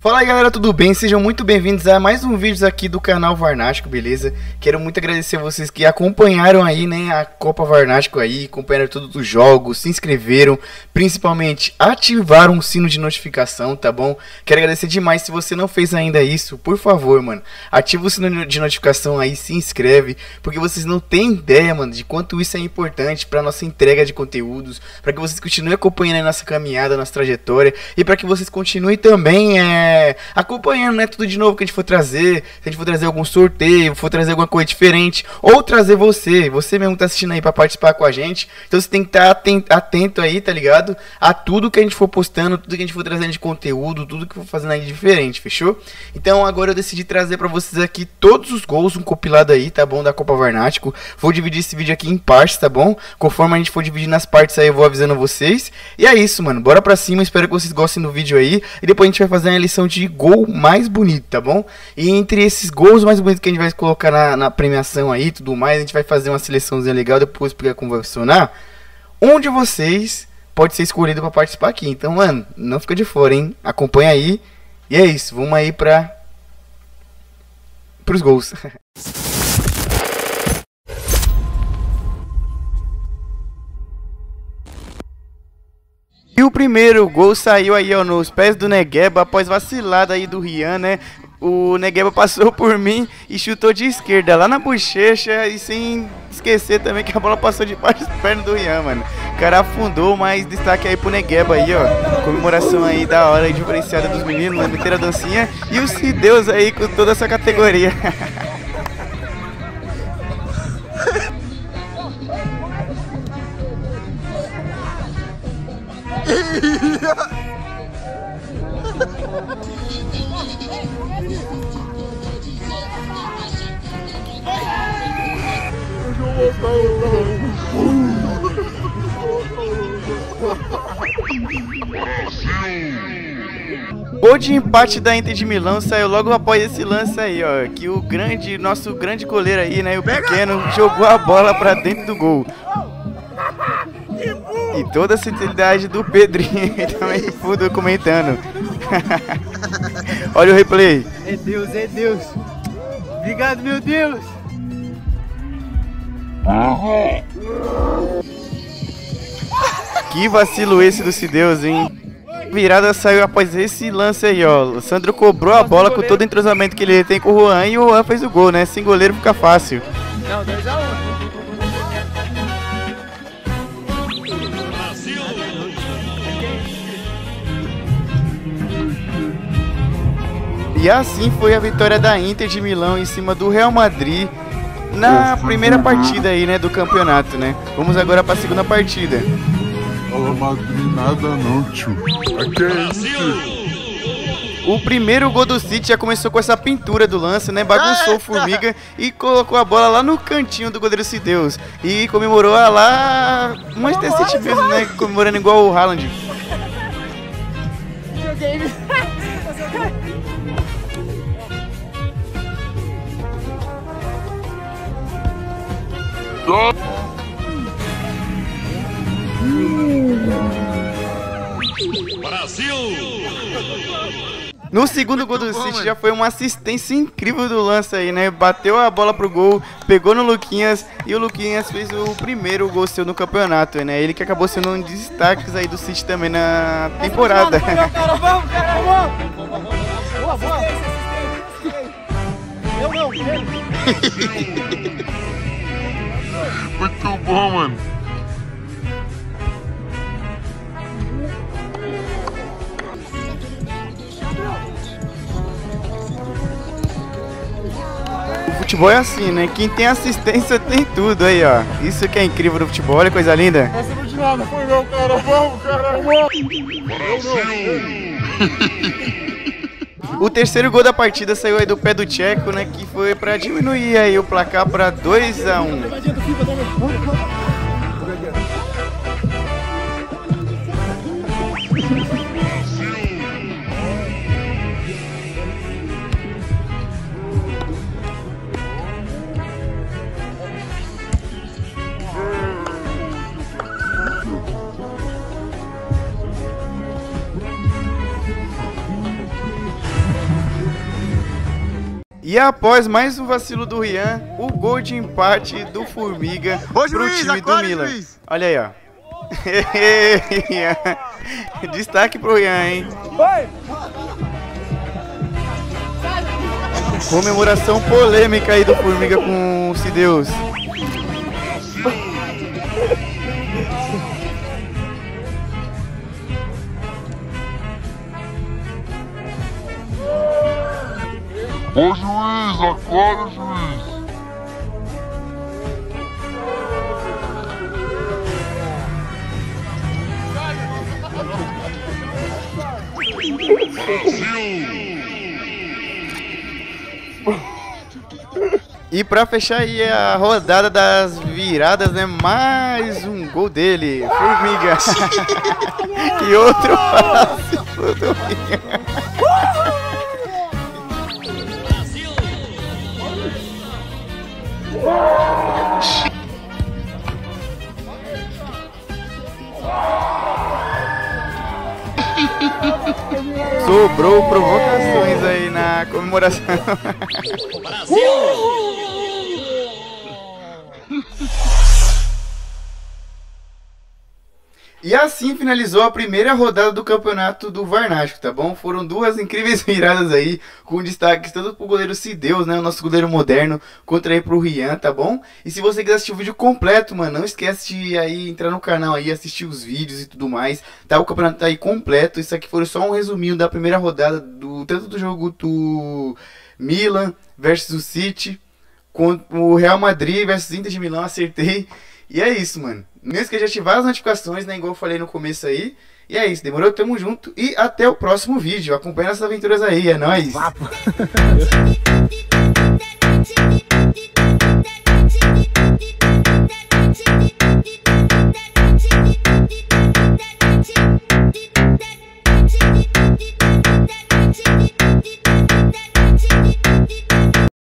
Fala aí galera, tudo bem? Sejam muito bem-vindos a mais um vídeo aqui do canal Varnástico, beleza? Quero muito agradecer a vocês que acompanharam aí, né, a Copa Varnástico aí, acompanharam todos os jogos, se inscreveram, principalmente ativaram o sino de notificação, tá bom? Quero agradecer demais, se você não fez ainda isso, por favor, mano, ativa o sino de notificação aí, se inscreve, porque vocês não têm ideia, mano, de quanto isso é importante pra nossa entrega de conteúdos, para que vocês continuem acompanhando a nossa caminhada, nossa trajetória, e para que vocês continuem também, é é, acompanhando, né? Tudo de novo que a gente for trazer. Se a gente for trazer algum sorteio, for trazer alguma coisa diferente. Ou trazer você, você mesmo que tá assistindo aí pra participar com a gente. Então você tem que estar tá atento aí, tá ligado? A tudo que a gente for postando, tudo que a gente for trazendo de conteúdo, tudo que for fazendo aí diferente, fechou? Então agora eu decidi trazer pra vocês aqui todos os gols, um compilado aí, tá bom? Da Copa Varnático. Vou dividir esse vídeo aqui em partes, tá bom? Conforme a gente for dividindo as partes aí, eu vou avisando vocês. E é isso, mano. Bora pra cima. Espero que vocês gostem do vídeo aí. E depois a gente vai fazer uma lição de gol mais bonito, tá bom? E entre esses gols mais bonitos que a gente vai colocar na, na premiação aí tudo mais, a gente vai fazer uma seleçãozinha legal, depois vai funcionar. Um de vocês pode ser escolhido para participar aqui. Então, mano, não fica de fora, hein? Acompanha aí. E é isso, vamos aí para os gols. primeiro gol saiu aí, ó, nos pés do Negueba, após vacilada aí do Rian, né? O Negueba passou por mim e chutou de esquerda, lá na bochecha, e sem esquecer também que a bola passou debaixo das pernas do Rian, mano. O cara afundou, mas destaque aí pro Negueba aí, ó. Comemoração aí da hora diferenciada dos meninos, na inteira dancinha. E o Cideus aí com toda essa categoria. Gol de empate da Inter de Milão saiu logo após esse lance aí, ó. Que o grande, nosso grande goleiro aí, né? O pequeno, jogou a bola pra dentro do gol. E toda a sinceridade do Pedrinho também fundo comentando. Olha o replay. É Deus, é Deus. Obrigado, meu Deus. Que vacilo esse do Cideus, hein? Virada saiu após esse lance aí, ó. O Sandro cobrou a bola com todo o entrosamento que ele tem com o Juan e o Juan fez o gol, né? Sem goleiro fica fácil. Não, 2x1. E assim foi a vitória da Inter de Milão em cima do Real Madrid na primeira partida aí, né, do campeonato, né? Vamos agora para a segunda partida. Fala Madrid nada não, tio. Aqui é Inter. O primeiro gol do City já começou com essa pintura do lance, né? Bagunçou o Formiga e colocou a bola lá no cantinho do goleiro Cideus. E comemorou lá o Manchester City mesmo, né? Comemorando igual o Haaland. Brasil! No segundo gol do City já foi uma assistência incrível do lance aí, né? Bateu a bola pro gol, pegou no Luquinhas e o Luquinhas fez o primeiro gol seu no campeonato, né? Ele que acabou sendo um dos destaques aí do City também na temporada. Vamos, cara, vamos, cara, vamos! Boa, boa! Eu não, Muito bom, mano. O futebol é assim, né? Quem tem assistência tem tudo aí, ó. Isso que é incrível no futebol, olha coisa linda. Essa não de nada, foi não, cara. Vamos, cara, vamos. O terceiro gol da partida saiu aí do pé do Tcheco, né? Que foi para diminuir aí o placar para 2 a 1 um. E após mais um vacilo do Rian, o gol de empate do Formiga Ô, pro juiz, time do Milan. juiz. Olha aí, ó. Destaque pro Rian, hein? Comemoração polêmica aí do Formiga com o Cideus. Ô juiz, acorda, juiz. E pra fechar aí a rodada das viradas, né? Mais um gol dele, Formiga. e outro passe do Rian. Sobrou provocações aí na comemoração. E assim finalizou a primeira rodada do campeonato do Varnástico, tá bom? Foram duas incríveis viradas aí, com destaques tanto pro goleiro Cideus, né? O nosso goleiro moderno, contra aí pro Rian, tá bom? E se você quiser assistir o vídeo completo, mano, não esquece de aí entrar no canal aí, assistir os vídeos e tudo mais, tá? O campeonato tá aí completo. Isso aqui foi só um resuminho da primeira rodada, do tanto do jogo do Milan versus o City, com o Real Madrid versus Inter de Milão, acertei. E é isso, mano. Não esqueça de ativar as notificações, né? Igual eu falei no começo aí. E é isso, demorou? Tamo junto. E até o próximo vídeo. Acompanha essas aventuras aí, é nóis.